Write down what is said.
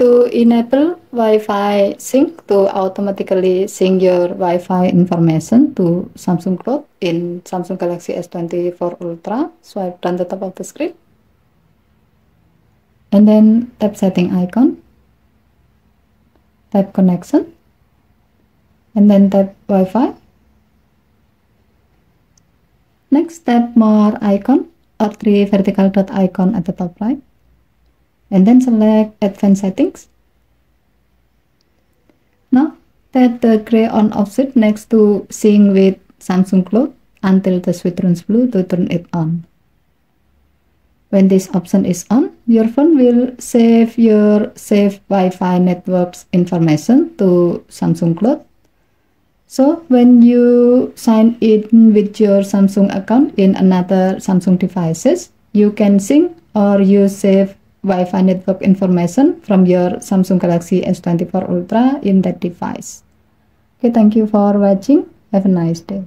to enable Wi-Fi sync to automatically sync your Wi-Fi information to Samsung Cloud in Samsung Galaxy S24 Ultra, swipe down the top of the screen. And then tap setting icon, tap connection. And then tap Wi-Fi. Next tap more icon or three vertical dot icon at the top right and then select advanced settings. Now tap the gray on off switch next to sync with Samsung Cloud until the switch turns blue to turn it on. When this option is on your phone will save your safe Wi-Fi networks information to Samsung Cloud. So when you sign in with your Samsung account in another Samsung devices, you can sync or use save Wi-Fi network information from your Samsung Galaxy S24 Ultra in that device. Okay, thank you for watching. Have a nice day.